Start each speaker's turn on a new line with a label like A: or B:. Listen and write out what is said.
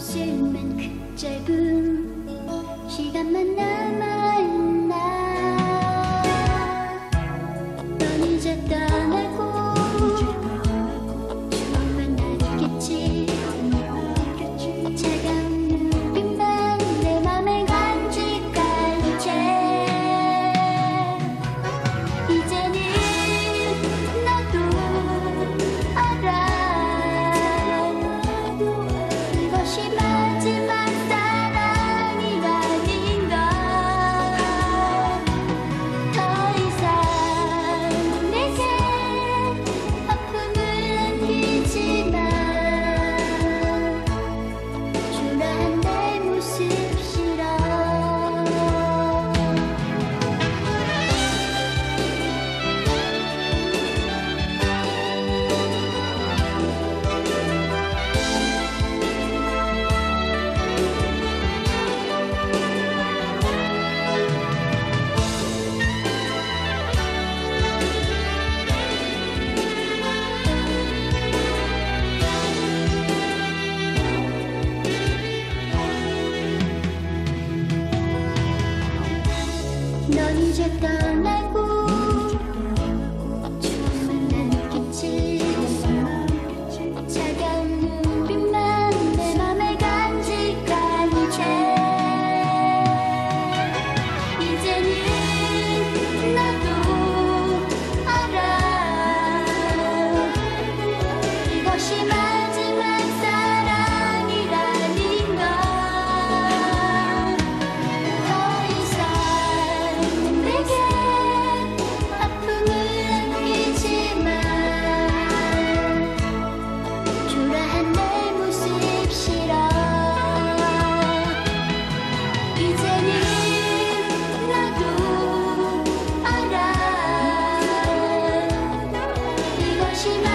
A: 없을 만큼 짧은 시간만 남아 sky. she knows.